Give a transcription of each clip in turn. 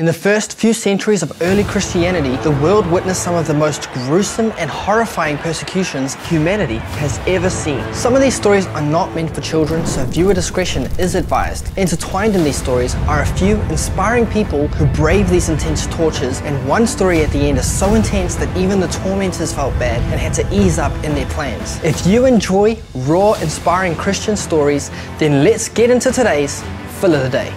In the first few centuries of early Christianity, the world witnessed some of the most gruesome and horrifying persecutions humanity has ever seen. Some of these stories are not meant for children, so viewer discretion is advised. Intertwined in these stories are a few inspiring people who brave these intense tortures, and one story at the end is so intense that even the tormentors felt bad and had to ease up in their plans. If you enjoy raw, inspiring Christian stories, then let's get into today's Phil of the Day.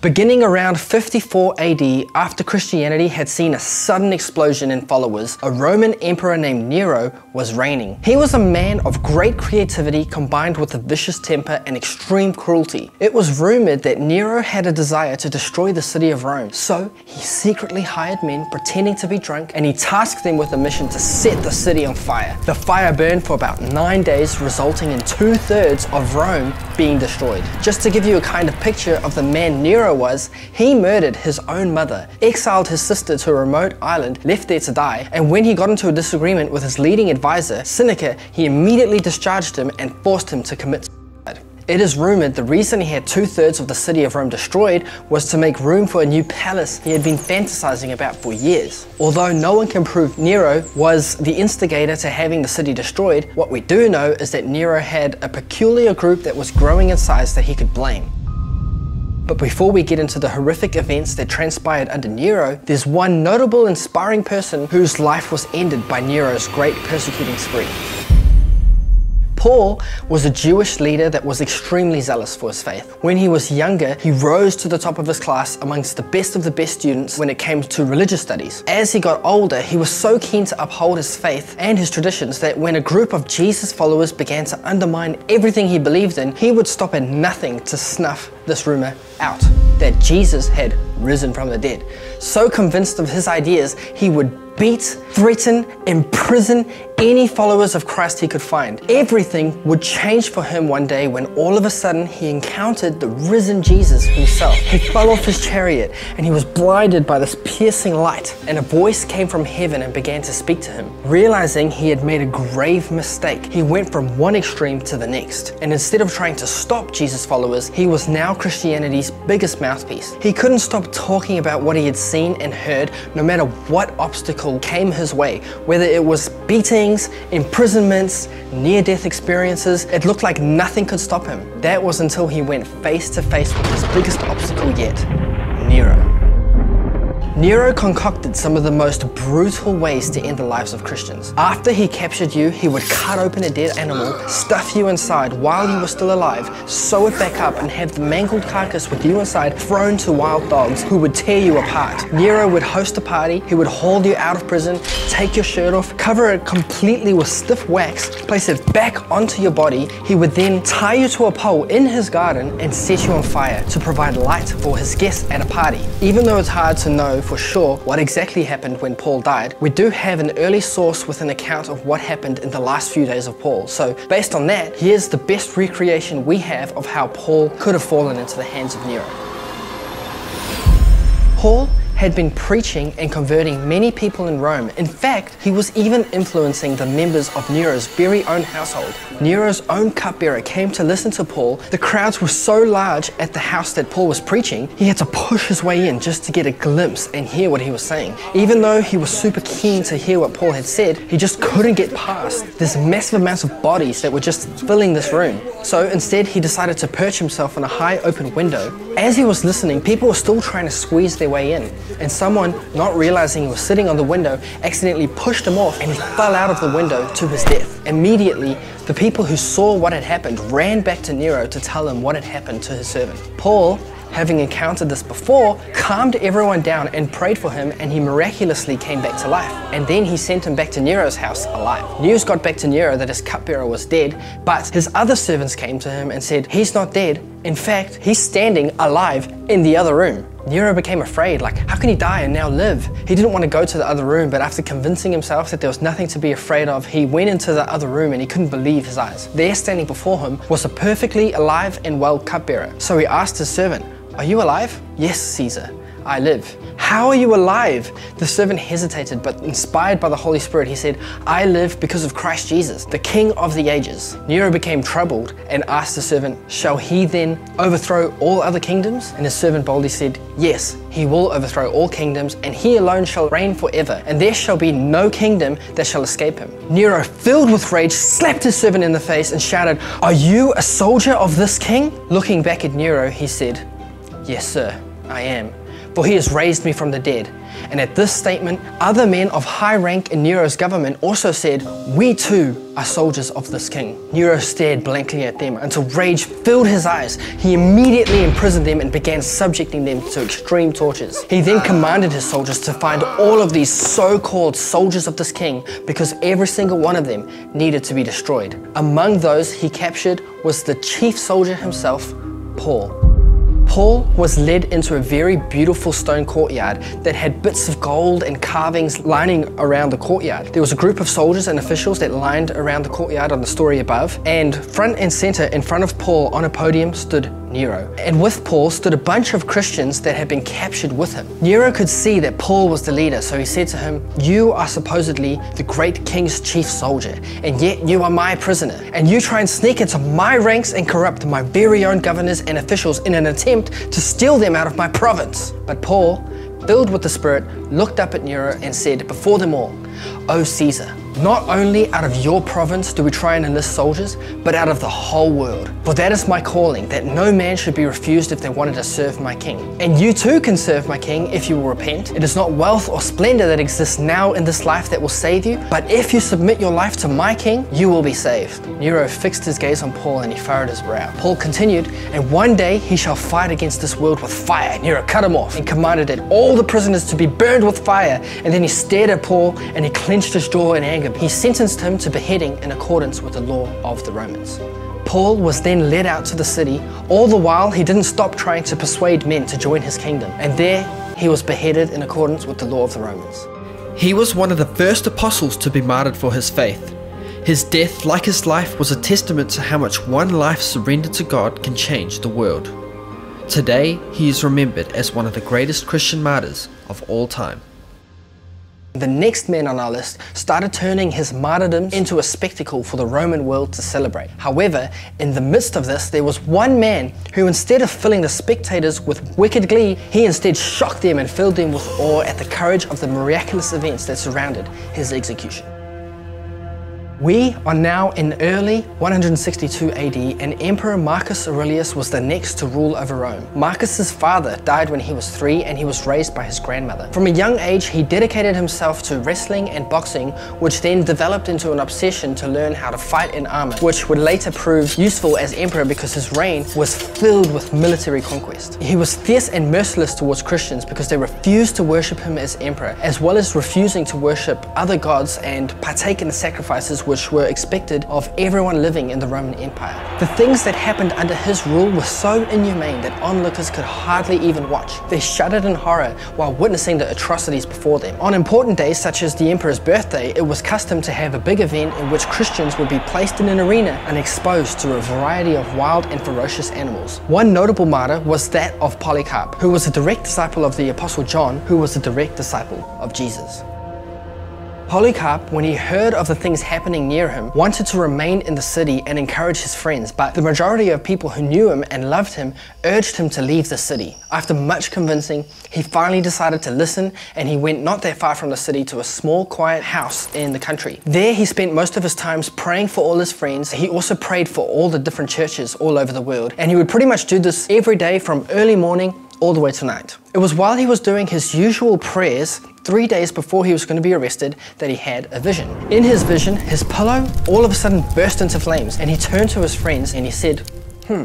Beginning around 54 AD, after Christianity had seen a sudden explosion in followers, a Roman emperor named Nero was reigning. He was a man of great creativity combined with a vicious temper and extreme cruelty. It was rumored that Nero had a desire to destroy the city of Rome, so he secretly hired men pretending to be drunk and he tasked them with a mission to set the city on fire. The fire burned for about nine days, resulting in two thirds of Rome being destroyed. Just to give you a kind of picture of the man Nero was, he murdered his own mother, exiled his sister to a remote island, left there to die, and when he got into a disagreement with his leading advisor, Seneca, he immediately discharged him and forced him to commit suicide. It is rumored the reason he had two-thirds of the city of Rome destroyed was to make room for a new palace he had been fantasizing about for years. Although no one can prove Nero was the instigator to having the city destroyed, what we do know is that Nero had a peculiar group that was growing in size that he could blame. But before we get into the horrific events that transpired under Nero, there's one notable inspiring person whose life was ended by Nero's great persecuting spree. Paul was a Jewish leader that was extremely zealous for his faith. When he was younger, he rose to the top of his class amongst the best of the best students when it came to religious studies. As he got older, he was so keen to uphold his faith and his traditions that when a group of Jesus followers began to undermine everything he believed in, he would stop at nothing to snuff this rumor out that Jesus had risen from the dead. So convinced of his ideas, he would beat, threaten, imprison any followers of Christ he could find. Everything would change for him one day when all of a sudden he encountered the risen Jesus himself. He fell off his chariot and he was blinded by this piercing light and a voice came from heaven and began to speak to him. Realizing he had made a grave mistake, he went from one extreme to the next. And instead of trying to stop Jesus' followers, he was now Christianity's biggest mouthpiece. He couldn't stop talking about what he had seen and heard no matter what obstacle came his way, whether it was beatings, imprisonments, near-death experiences, it looked like nothing could stop him. That was until he went face to face with his biggest obstacle yet, Nero. Nero concocted some of the most brutal ways to end the lives of Christians. After he captured you, he would cut open a dead animal, stuff you inside while you were still alive, sew it back up and have the mangled carcass with you inside thrown to wild dogs who would tear you apart. Nero would host a party, he would haul you out of prison, take your shirt off, cover it completely with stiff wax, place it back onto your body. He would then tie you to a pole in his garden and set you on fire to provide light for his guests at a party. Even though it's hard to know for sure what exactly happened when Paul died, we do have an early source with an account of what happened in the last few days of Paul. So based on that, here's the best recreation we have of how Paul could have fallen into the hands of Nero. Paul had been preaching and converting many people in Rome. In fact, he was even influencing the members of Nero's very own household. Nero's own cupbearer came to listen to Paul. The crowds were so large at the house that Paul was preaching, he had to push his way in just to get a glimpse and hear what he was saying. Even though he was super keen to hear what Paul had said, he just couldn't get past this massive amount of bodies that were just filling this room. So instead, he decided to perch himself on a high open window. As he was listening, people were still trying to squeeze their way in and someone, not realizing he was sitting on the window, accidentally pushed him off and he fell out of the window to his death. Immediately, the people who saw what had happened ran back to Nero to tell him what had happened to his servant. Paul having encountered this before, calmed everyone down and prayed for him and he miraculously came back to life. And then he sent him back to Nero's house alive. News got back to Nero that his cupbearer was dead, but his other servants came to him and said, he's not dead. In fact, he's standing alive in the other room. Nero became afraid, like, how can he die and now live? He didn't want to go to the other room, but after convincing himself that there was nothing to be afraid of, he went into the other room and he couldn't believe his eyes. There standing before him was a perfectly alive and well cupbearer. So he asked his servant, are you alive? Yes, Caesar. I live. How are you alive? The servant hesitated, but inspired by the Holy Spirit, he said, I live because of Christ Jesus, the King of the ages. Nero became troubled and asked the servant, Shall he then overthrow all other kingdoms? And his servant boldly said, Yes, he will overthrow all kingdoms, and he alone shall reign forever, and there shall be no kingdom that shall escape him. Nero, filled with rage, slapped his servant in the face and shouted, Are you a soldier of this king? Looking back at Nero, he said, Yes, sir, I am for he has raised me from the dead. And at this statement, other men of high rank in Nero's government also said, We too are soldiers of this king. Nero stared blankly at them until rage filled his eyes. He immediately imprisoned them and began subjecting them to extreme tortures. He then commanded his soldiers to find all of these so called soldiers of this king because every single one of them needed to be destroyed. Among those he captured was the chief soldier himself, Paul. Paul was led into a very beautiful stone courtyard that had bits of gold and carvings lining around the courtyard. There was a group of soldiers and officials that lined around the courtyard on the story above, and front and center in front of Paul on a podium stood Nero. And with Paul stood a bunch of Christians that had been captured with him. Nero could see that Paul was the leader, so he said to him, You are supposedly the great king's chief soldier, and yet you are my prisoner. And you try and sneak into my ranks and corrupt my very own governors and officials in an attempt to steal them out of my province. But Paul, filled with the Spirit, looked up at Nero and said before them all, O Caesar, not only out of your province do we try and enlist soldiers, but out of the whole world. For that is my calling, that no man should be refused if they wanted to serve my king. And you too can serve my king if you will repent. It is not wealth or splendor that exists now in this life that will save you, but if you submit your life to my king, you will be saved. Nero fixed his gaze on Paul and he furrowed his brow. Paul continued, And one day he shall fight against this world with fire. Nero cut him off and commanded that all the prisoners to be burned with fire. And then he stared at Paul and he clenched his jaw in anger he sentenced him to beheading in accordance with the law of the Romans. Paul was then led out to the city. All the while, he didn't stop trying to persuade men to join his kingdom. And there, he was beheaded in accordance with the law of the Romans. He was one of the first apostles to be martyred for his faith. His death, like his life, was a testament to how much one life surrendered to God can change the world. Today, he is remembered as one of the greatest Christian martyrs of all time. The next man on our list started turning his martyrdom into a spectacle for the Roman world to celebrate. However, in the midst of this, there was one man who, instead of filling the spectators with wicked glee, he instead shocked them and filled them with awe at the courage of the miraculous events that surrounded his execution. We are now in early 162 AD and Emperor Marcus Aurelius was the next to rule over Rome. Marcus's father died when he was three and he was raised by his grandmother. From a young age he dedicated himself to wrestling and boxing which then developed into an obsession to learn how to fight in armor which would later prove useful as emperor because his reign was filled with military conquest. He was fierce and merciless towards Christians because they refused to worship him as emperor as well as refusing to worship other gods and partake in the sacrifices which were expected of everyone living in the Roman Empire. The things that happened under his rule were so inhumane that onlookers could hardly even watch. They shuddered in horror while witnessing the atrocities before them. On important days such as the emperor's birthday, it was custom to have a big event in which Christians would be placed in an arena and exposed to a variety of wild and ferocious animals. One notable martyr was that of Polycarp, who was a direct disciple of the Apostle John, who was a direct disciple of Jesus. Polycarp, when he heard of the things happening near him, wanted to remain in the city and encourage his friends, but the majority of people who knew him and loved him urged him to leave the city. After much convincing, he finally decided to listen and he went not that far from the city to a small quiet house in the country. There he spent most of his times praying for all his friends. He also prayed for all the different churches all over the world and he would pretty much do this every day from early morning all the way to night. It was while he was doing his usual prayers three days before he was going to be arrested that he had a vision. In his vision, his pillow all of a sudden burst into flames and he turned to his friends and he said, hmm,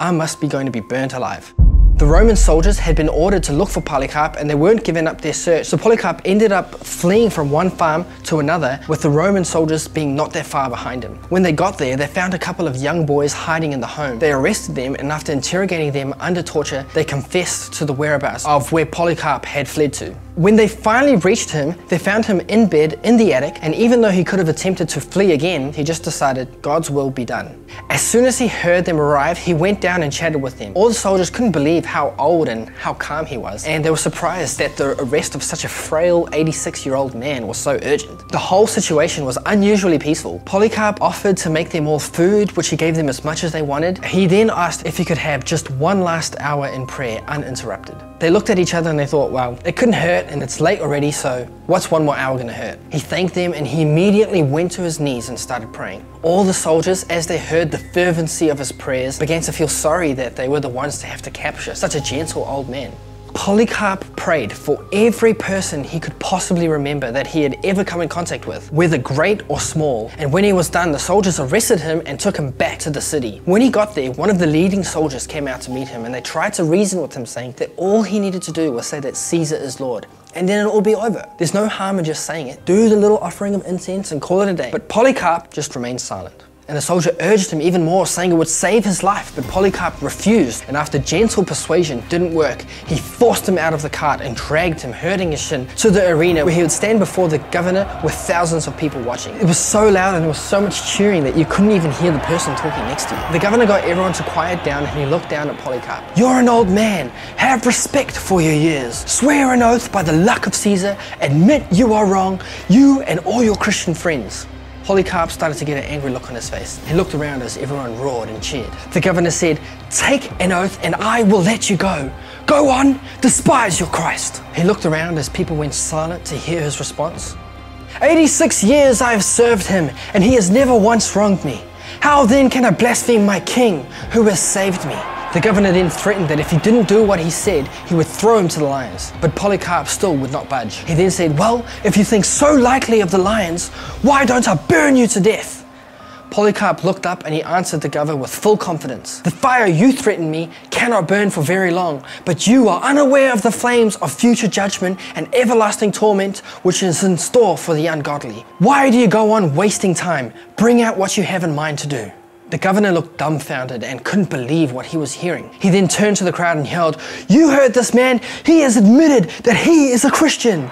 I must be going to be burnt alive. The Roman soldiers had been ordered to look for Polycarp and they weren't giving up their search. So Polycarp ended up fleeing from one farm to another with the Roman soldiers being not that far behind him. When they got there, they found a couple of young boys hiding in the home. They arrested them and after interrogating them under torture, they confessed to the whereabouts of where Polycarp had fled to. When they finally reached him, they found him in bed in the attic, and even though he could have attempted to flee again, he just decided God's will be done. As soon as he heard them arrive, he went down and chatted with them. All the soldiers couldn't believe how old and how calm he was, and they were surprised that the arrest of such a frail 86 year old man was so urgent. The whole situation was unusually peaceful. Polycarp offered to make them all food, which he gave them as much as they wanted. He then asked if he could have just one last hour in prayer uninterrupted. They looked at each other and they thought, well, it couldn't hurt and it's late already, so what's one more hour gonna hurt? He thanked them and he immediately went to his knees and started praying. All the soldiers, as they heard the fervency of his prayers, began to feel sorry that they were the ones to have to capture such a gentle old man. Polycarp prayed for every person he could possibly remember that he had ever come in contact with, whether great or small. And when he was done, the soldiers arrested him and took him back to the city. When he got there, one of the leading soldiers came out to meet him and they tried to reason with him, saying that all he needed to do was say that Caesar is Lord and then it'll all be over. There's no harm in just saying it. Do the little offering of incense and call it a day. But Polycarp just remained silent. And the soldier urged him even more, saying it would save his life, but Polycarp refused, and after gentle persuasion didn't work, he forced him out of the cart and dragged him, hurting his shin, to the arena where he would stand before the governor with thousands of people watching. It was so loud and there was so much cheering that you couldn't even hear the person talking next to you. The governor got everyone to quiet down and he looked down at Polycarp. You're an old man. Have respect for your years. Swear an oath by the luck of Caesar. Admit you are wrong, you and all your Christian friends. Polycarp started to get an angry look on his face. He looked around as everyone roared and cheered. The governor said, Take an oath and I will let you go. Go on, despise your Christ. He looked around as people went silent to hear his response. 86 years I have served him, and he has never once wronged me. How then can I blaspheme my king who has saved me? The governor then threatened that if he didn't do what he said, he would throw him to the lions. But Polycarp still would not budge. He then said, Well, if you think so lightly of the lions, why don't I burn you to death? Polycarp looked up and he answered the governor with full confidence. The fire you threaten me cannot burn for very long, but you are unaware of the flames of future judgment and everlasting torment which is in store for the ungodly. Why do you go on wasting time? Bring out what you have in mind to do. The governor looked dumbfounded and couldn't believe what he was hearing. He then turned to the crowd and yelled, You heard this man! He has admitted that he is a Christian!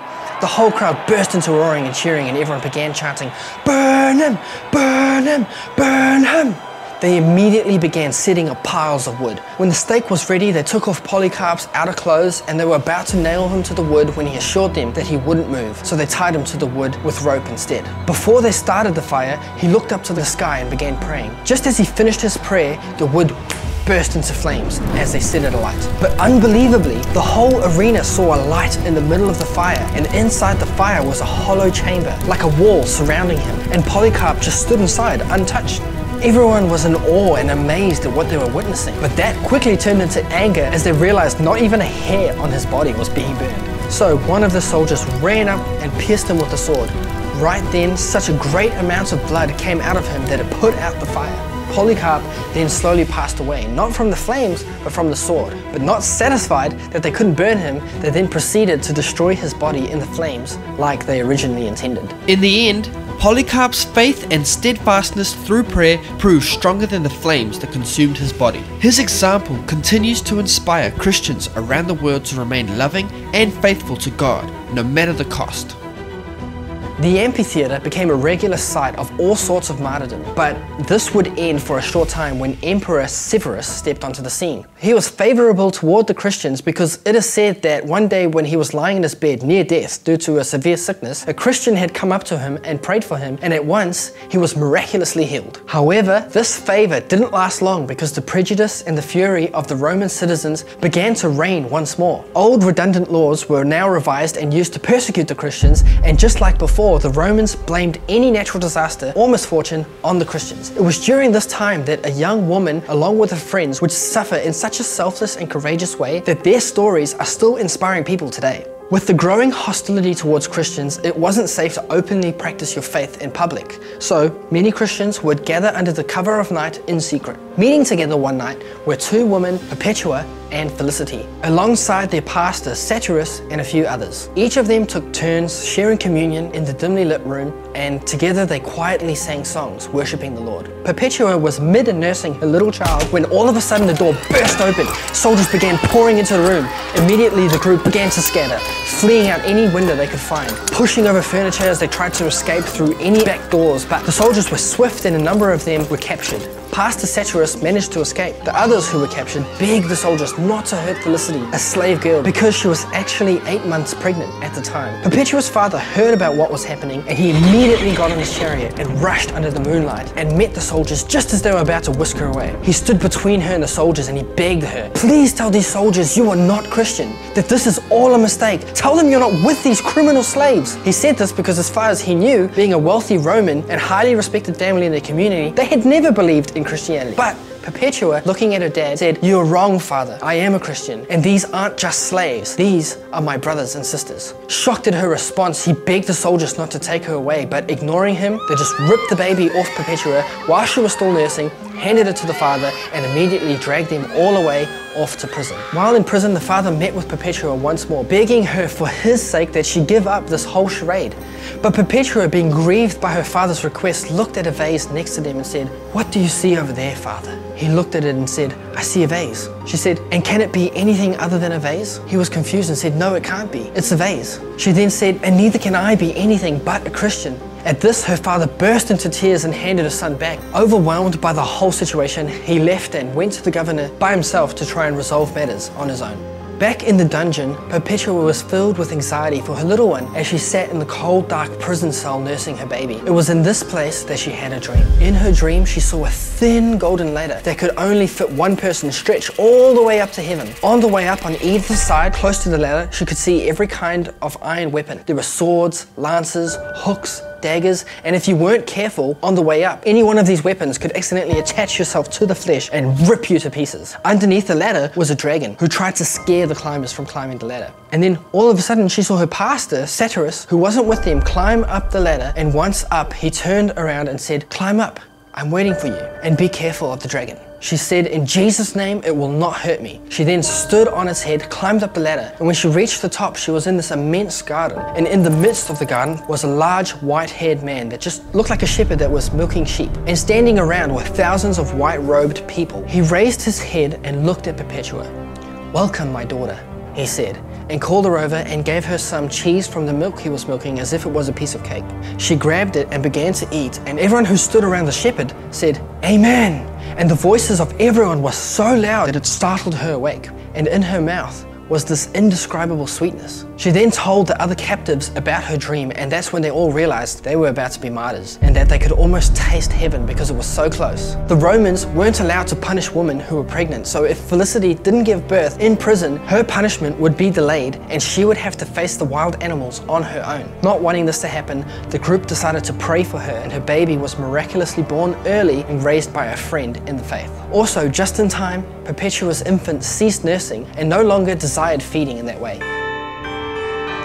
The whole crowd burst into roaring and cheering, and everyone began chanting, Burn him! Burn him! Burn him! They immediately began setting up piles of wood. When the stake was ready, they took off Polycarp's outer clothes and they were about to nail him to the wood when he assured them that he wouldn't move, so they tied him to the wood with rope instead. Before they started the fire, he looked up to the sky and began praying. Just as he finished his prayer, the wood burst into flames as they set it alight. But unbelievably, the whole arena saw a light in the middle of the fire, and inside the fire was a hollow chamber, like a wall surrounding him, and Polycarp just stood inside, untouched. Everyone was in awe and amazed at what they were witnessing, but that quickly turned into anger as they realized not even a hair on his body was being burned. So one of the soldiers ran up and pierced him with a sword. Right then, such a great amount of blood came out of him that it put out the fire. Polycarp then slowly passed away, not from the flames, but from the sword. But not satisfied that they couldn't burn him, they then proceeded to destroy his body in the flames like they originally intended. In the end, Polycarp's faith and steadfastness through prayer proved stronger than the flames that consumed his body. His example continues to inspire Christians around the world to remain loving and faithful to God, no matter the cost. The amphitheatre became a regular site of all sorts of martyrdom, but this would end for a short time when Emperor Severus stepped onto the scene. He was favourable toward the Christians because it is said that one day when he was lying in his bed near death due to a severe sickness, a Christian had come up to him and prayed for him, and at once he was miraculously healed. However, this favour didn't last long because the prejudice and the fury of the Roman citizens began to reign once more. Old redundant laws were now revised and used to persecute the Christians, and just like before, the Romans blamed any natural disaster or misfortune on the Christians. It was during this time that a young woman, along with her friends, would suffer in such a selfless and courageous way that their stories are still inspiring people today. With the growing hostility towards Christians, it wasn't safe to openly practice your faith in public. So, many Christians would gather under the cover of night in secret. Meeting together one night were two women, Perpetua and Felicity, alongside their pastor Satyrus and a few others. Each of them took turns sharing communion in the dimly lit room, and together they quietly sang songs, worshipping the Lord. Perpetua was mid nursing her little child when all of a sudden the door burst open. Soldiers began pouring into the room. Immediately the group began to scatter, fleeing out any window they could find, pushing over furniture as they tried to escape through any back doors, but the soldiers were swift and a number of them were captured. Pastor Satyrus managed to escape. The others who were captured begged the soldiers not to hurt Felicity, a slave girl, because she was actually eight months pregnant at the time. Perpetua's father heard about what was happening and he immediately got in his chariot and rushed under the moonlight and met the soldiers just as they were about to whisk her away. He stood between her and the soldiers and he begged her, please tell these soldiers you are not Christian, that this is all a mistake. Tell them you're not with these criminal slaves. He said this because as far as he knew, being a wealthy Roman and highly respected family in the community, they had never believed in Christianity. But Perpetua, looking at her dad, said, You're wrong, father. I am a Christian, and these aren't just slaves. These are my brothers and sisters. Shocked at her response, he begged the soldiers not to take her away, but ignoring him, they just ripped the baby off Perpetua while she was still nursing, handed it to the father, and immediately dragged them all away off to prison. While in prison, the father met with Perpetua once more, begging her for his sake that she give up this whole charade. But Perpetua, being grieved by her father's request, looked at a vase next to them and said, What do you see over there, father? He looked at it and said, I see a vase. She said, And can it be anything other than a vase? He was confused and said, No, it can't be. It's a vase. She then said, And neither can I be anything but a Christian. At this, her father burst into tears and handed his son back. Overwhelmed by the whole situation, he left and went to the governor by himself to try and resolve matters on his own. Back in the dungeon, Perpetua was filled with anxiety for her little one as she sat in the cold, dark prison cell nursing her baby. It was in this place that she had a dream. In her dream, she saw a thin golden ladder that could only fit one person stretched all the way up to heaven. On the way up on either side, close to the ladder, she could see every kind of iron weapon. There were swords, lances, hooks, daggers, and if you weren't careful on the way up, any one of these weapons could accidentally attach yourself to the flesh and rip you to pieces. Underneath the ladder was a dragon who tried to scare the climbers from climbing the ladder. And then all of a sudden she saw her pastor, Satyrus, who wasn't with them, climb up the ladder and once up, he turned around and said, climb up, I'm waiting for you, and be careful of the dragon. She said, In Jesus' name, it will not hurt me. She then stood on its head, climbed up the ladder, and when she reached the top, she was in this immense garden. And in the midst of the garden was a large white haired man that just looked like a shepherd that was milking sheep. And standing around were thousands of white robed people. He raised his head and looked at Perpetua. Welcome, my daughter, he said, and called her over and gave her some cheese from the milk he was milking as if it was a piece of cake. She grabbed it and began to eat, and everyone who stood around the shepherd said, Amen. And the voices of everyone were so loud that it startled her awake, and in her mouth was this indescribable sweetness. She then told the other captives about her dream, and that's when they all realized they were about to be martyrs and that they could almost taste heaven because it was so close. The Romans weren't allowed to punish women who were pregnant, so if Felicity didn't give birth in prison, her punishment would be delayed and she would have to face the wild animals on her own. Not wanting this to happen, the group decided to pray for her, and her baby was miraculously born early and raised by a friend in the faith. Also, just in time, Perpetua's infant ceased nursing and no longer desired feeding in that way.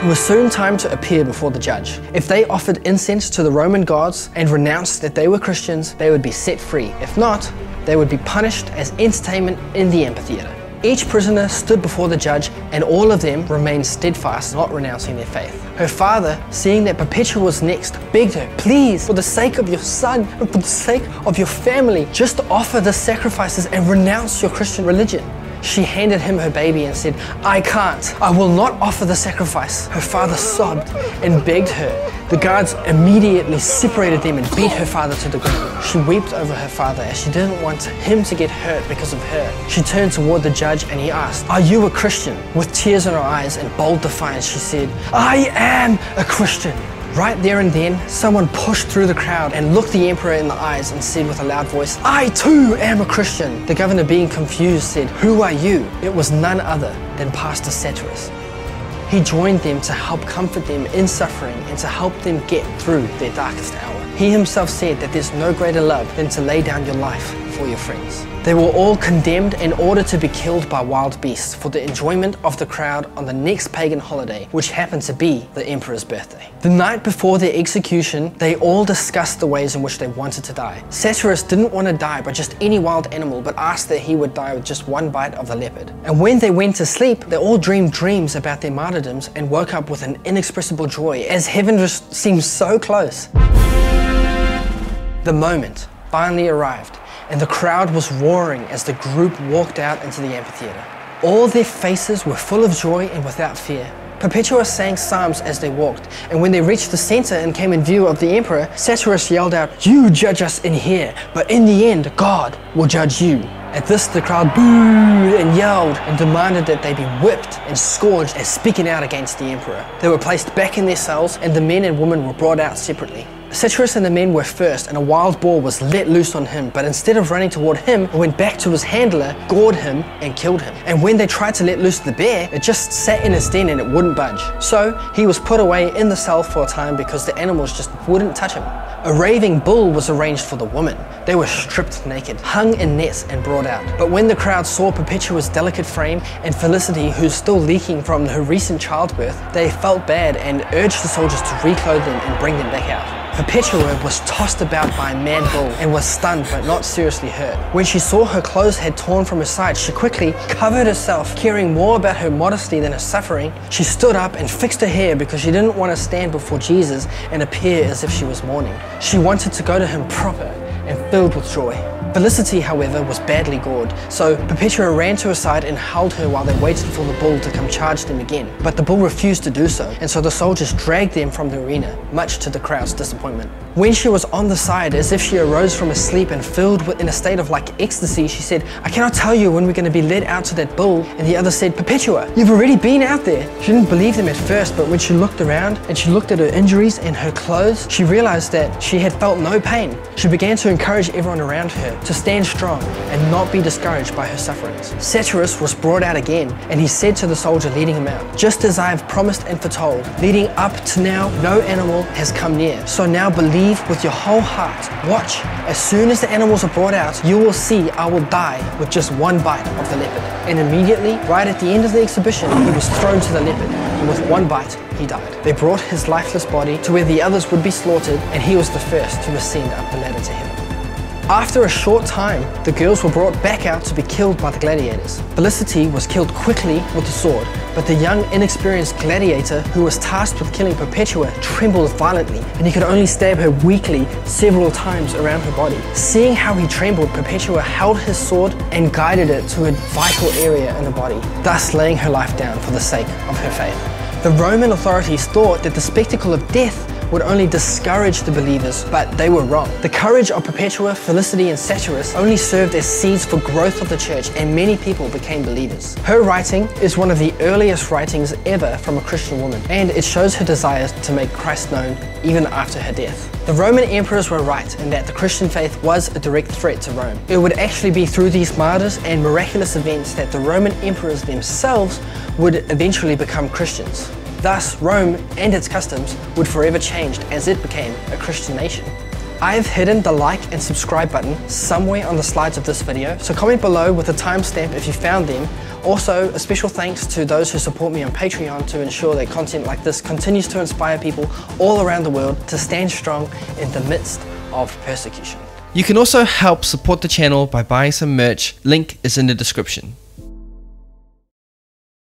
It was soon time to appear before the judge. If they offered incense to the Roman gods and renounced that they were Christians, they would be set free. If not, they would be punished as entertainment in the amphitheater. Each prisoner stood before the judge, and all of them remained steadfast, not renouncing their faith. Her father, seeing that Perpetua was next, begged her, Please, for the sake of your son and for the sake of your family, just offer the sacrifices and renounce your Christian religion. She handed him her baby and said, I can't. I will not offer the sacrifice. Her father sobbed and begged her. The guards immediately separated them and beat her father to the ground. She wept over her father as she didn't want him to get hurt because of her. She turned toward the judge and he asked, Are you a Christian? With tears in her eyes and bold defiance, she said, I am a Christian. Right there and then, someone pushed through the crowd and looked the emperor in the eyes and said with a loud voice, I too am a Christian. The governor, being confused, said, Who are you? It was none other than Pastor Satyrus. He joined them to help comfort them in suffering and to help them get through their darkest hour. He himself said that there's no greater love than to lay down your life for your friends. They were all condemned in order to be killed by wild beasts for the enjoyment of the crowd on the next pagan holiday, which happened to be the emperor's birthday. The night before their execution, they all discussed the ways in which they wanted to die. Satyrus didn't want to die by just any wild animal, but asked that he would die with just one bite of the leopard. And when they went to sleep, they all dreamed dreams about their martyrdoms and woke up with an inexpressible joy as heaven just seemed so close. The moment finally arrived and the crowd was roaring as the group walked out into the amphitheater. All their faces were full of joy and without fear. Perpetua sang psalms as they walked, and when they reached the center and came in view of the emperor, Satyrus yelled out, You judge us in here, but in the end, God will judge you. At this, the crowd booed and yelled and demanded that they be whipped and scourged as speaking out against the emperor. They were placed back in their cells, and the men and women were brought out separately. Satyrus and the men were first, and a wild boar was let loose on him, but instead of running toward him, it went back to his handler, gored him, and killed him. And when they tried to let loose the bear, it just sat in its den and it wouldn't budge. So he was put away in the cell for a time because the animals just wouldn't touch him. A raving bull was arranged for the women. They were stripped naked, hung in nets, and brought out. But when the crowd saw Perpetua's delicate frame and Felicity, who's still leaking from her recent childbirth, they felt bad and urged the soldiers to reclothe them and bring them back out. Perpetua was tossed about by a mad bull and was stunned but not seriously hurt. When she saw her clothes had torn from her side, she quickly covered herself, caring more about her modesty than her suffering. She stood up and fixed her hair because she didn't want to stand before Jesus and appear as if she was mourning. She wanted to go to him proper and filled with joy. Felicity, however, was badly gored, so Perpetua ran to her side and held her while they waited for the bull to come charge them again. But the bull refused to do so, and so the soldiers dragged them from the arena, much to the crowd's disappointment. When she was on the side, as if she arose from a sleep and filled with, in a state of like ecstasy, she said, I cannot tell you when we're going to be led out to that bull. And the other said, Perpetua, you've already been out there. She didn't believe them at first, but when she looked around and she looked at her injuries and her clothes, she realized that she had felt no pain. She began to encourage everyone around her to stand strong and not be discouraged by her sufferings. Satyrus was brought out again, and he said to the soldier leading him out, Just as I have promised and foretold, leading up to now, no animal has come near. So now believe with your whole heart. Watch, as soon as the animals are brought out, you will see I will die with just one bite of the leopard. And immediately, right at the end of the exhibition, he was thrown to the leopard, and with one bite, he died. They brought his lifeless body to where the others would be slaughtered, and he was the first to ascend up the ladder to heaven. After a short time, the girls were brought back out to be killed by the gladiators. Felicity was killed quickly with the sword, but the young, inexperienced gladiator who was tasked with killing Perpetua trembled violently, and he could only stab her weakly several times around her body. Seeing how he trembled, Perpetua held his sword and guided it to a vital area in the body, thus laying her life down for the sake of her faith. The Roman authorities thought that the spectacle of death would only discourage the believers, but they were wrong. The courage of Perpetua, Felicity, and Satyrus only served as seeds for growth of the church, and many people became believers. Her writing is one of the earliest writings ever from a Christian woman, and it shows her desire to make Christ known even after her death. The Roman emperors were right in that the Christian faith was a direct threat to Rome. It would actually be through these martyrs and miraculous events that the Roman emperors themselves would eventually become Christians. Thus, Rome and its customs would forever change as it became a Christian nation. I've hidden the like and subscribe button somewhere on the slides of this video, so comment below with a timestamp if you found them. Also, a special thanks to those who support me on Patreon to ensure that content like this continues to inspire people all around the world to stand strong in the midst of persecution. You can also help support the channel by buying some merch, link is in the description.